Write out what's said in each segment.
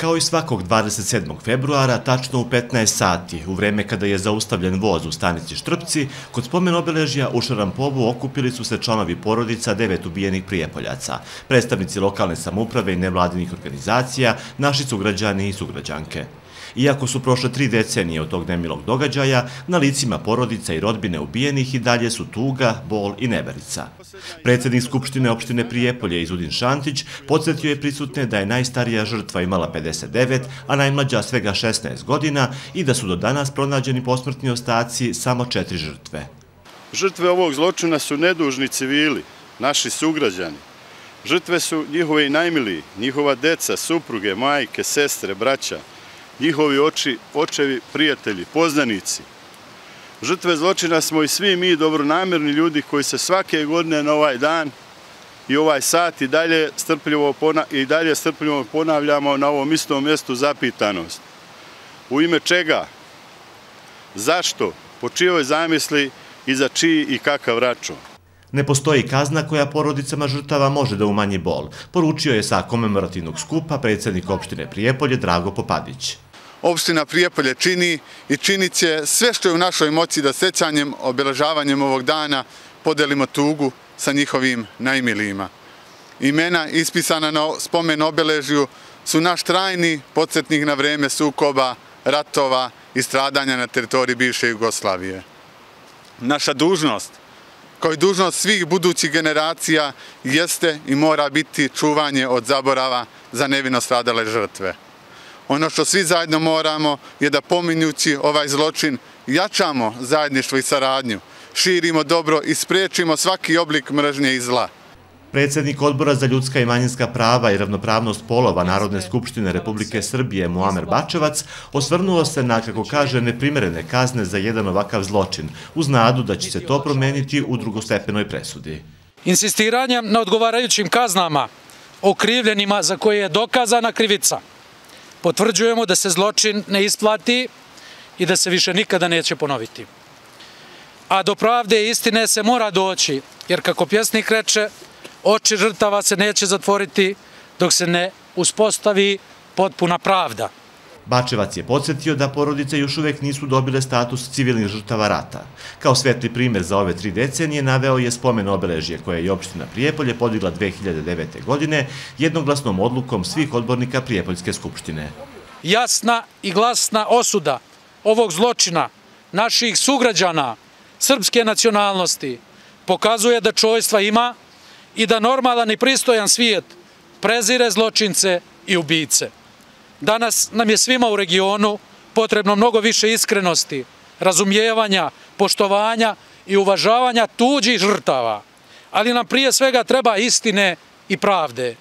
Kao i svakog 27. februara, tačno u 15 sati, u vreme kada je zaustavljen voz u stanici Štrpci, kod spomen obeležja u Šarampovu okupili su se članovi porodica devet ubijenih prijepoljaca, predstavnici lokalne samuprave i nevladinih organizacija, naši sugrađani i sugrađanke. Iako su prošle tri decenije od tog nemilog događaja, na licima porodica i rodbine ubijenih i dalje su tuga, bol i neverica. Predsjednik Skupštine opštine Prijepolje Izudin Šantić podsjetio je prisutne da je najstarija žrtva imala 59, a najmlađa svega 16 godina i da su do danas pronađeni posmrtni ostaci samo četiri žrtve. Žrtve ovog zločina su nedužni civili, naši sugrađani. Žrtve su njihove i najmiliji, njihova deca, supruge, majke, sestre, braća, njihovi oči, očevi, prijatelji, poznanici. Žrtve zločina smo i svi mi dobronamirni ljudi koji se svake godine na ovaj dan i ovaj sat i dalje strpljivo, i dalje strpljivo ponavljamo na ovom istom mjestu zapitanost. U ime čega? Zašto? Po čijoj zamisli i za čiji i kakav račun? Ne postoji kazna koja porodicama žrtava može da umanji bol, poručio je sa komemorativnog skupa predsjednik opštine Prijepolje Drago Popadić opština Prijepolje čini i činit će sve što je u našoj moći da sećanjem, obeležavanjem ovog dana podelimo tugu sa njihovim najmilijima. Imena ispisana na spomen obeležju su naš trajni podsjetnik na vreme sukoba, ratova i stradanja na teritoriji bivše Jugoslavije. Naša dužnost, kao i dužnost svih budućih generacija, jeste i mora biti čuvanje od zaborava za nevino stradale žrtve. Ono što svi zajedno moramo je da pominjući ovaj zločin jačamo zajedništvo i saradnju, širimo dobro i spriječimo svaki oblik mržnje i zla. Predsjednik odbora za ljudska i manjinska prava i ravnopravnost polova Narodne skupštine Republike Srbije Muamer Bačevac osvrnuo se na, kako kaže, neprimerene kazne za jedan ovakav zločin, uz nadu da će se to promeniti u drugostepenoj presudi. Insistiranjem na odgovarajućim kaznama okrivljenima za koje je dokazana krivica, potvrđujemo da se zločin ne isplati i da se više nikada neće ponoviti. A do pravde i istine se mora doći, jer kako pjesnik reče, oči žrtava se neće zatvoriti dok se ne uspostavi potpuna pravda. Bačevac je podsjetio da porodice još uvek nisu dobile status civilnih žrtava rata. Kao svetli primjer za ove tri decenije naveo je spomen obeležje koje je opština Prijepolje podigla 2009. godine jednoglasnom odlukom svih odbornika Prijepoljske skupštine. Jasna i glasna osuda ovog zločina naših sugrađana srpske nacionalnosti pokazuje da čovjstva ima i da normalan i pristojan svijet prezire zločince i ubice. Danas nam je svima u regionu potrebno mnogo više iskrenosti, razumijevanja, poštovanja i uvažavanja tuđih žrtava, ali nam prije svega treba istine i pravde.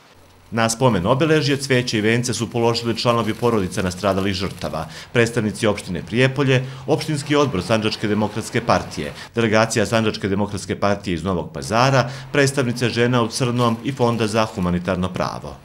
Na spomen obeležje cveće i vence su položili članovi porodica nastradalih žrtava, predstavnici opštine Prijepolje, opštinski odbor Sanđačke demokratske partije, delegacija Sanđačke demokratske partije iz Novog pazara, predstavnice žena u Crnom i Fonda za humanitarno pravo.